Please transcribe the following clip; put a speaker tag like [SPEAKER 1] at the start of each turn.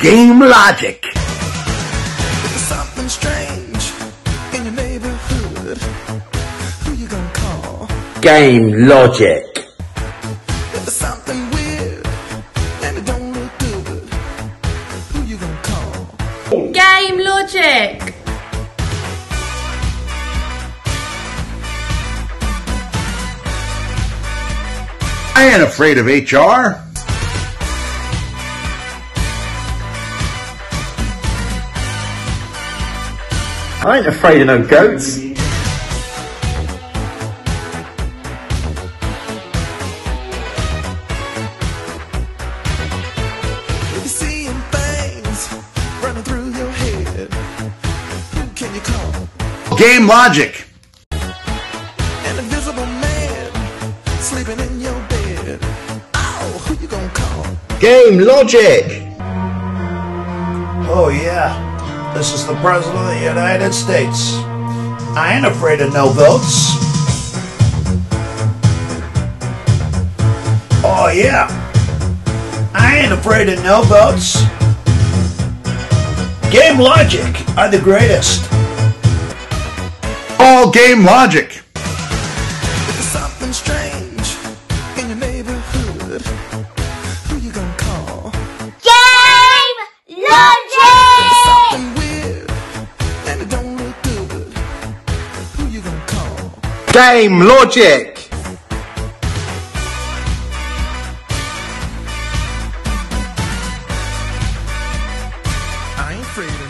[SPEAKER 1] Game Logic.
[SPEAKER 2] something strange in your neighborhood. Who you gonna call?
[SPEAKER 3] Game Logic.
[SPEAKER 2] If there's something weird and it don't look good, who you gonna call?
[SPEAKER 4] Game Logic.
[SPEAKER 1] I ain't afraid of HR.
[SPEAKER 3] I ain't afraid of no goats.
[SPEAKER 2] If you're seeing things running through your head, who can you call?
[SPEAKER 1] Game Logic.
[SPEAKER 2] An invisible man sleeping in your bed. Oh, who you gonna call?
[SPEAKER 3] Game Logic.
[SPEAKER 5] Oh, yeah. This is the President of the United States. I ain't afraid of no votes. Oh, yeah. I ain't afraid of no votes. Game Logic are the greatest.
[SPEAKER 1] All Game Logic.
[SPEAKER 6] Game Logic.
[SPEAKER 2] I ain't afraid.